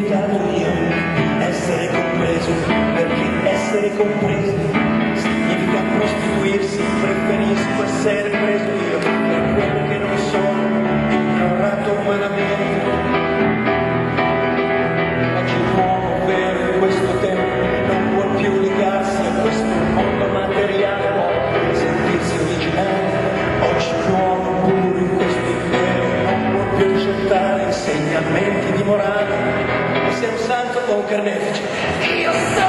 peccato mio essere compreso, perché essere compreso significa prostituirsi, preferisco essere preso io per quello che non sono, ignorato umanamente. Oggi l'uomo vero in questo tempo non può più legarsi a questo mondo materiale, può sentirsi originale. Oggi l'uomo puro in questo impero non può più accettare insegnamenti di morale. Então, Eu Neft.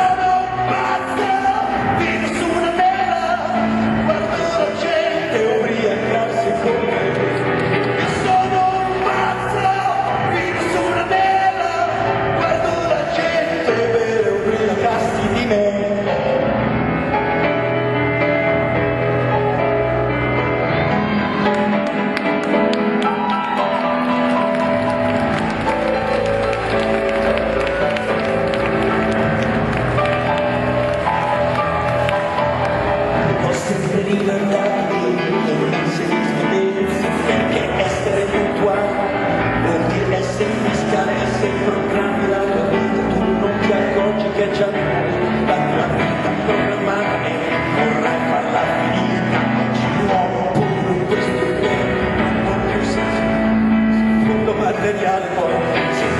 So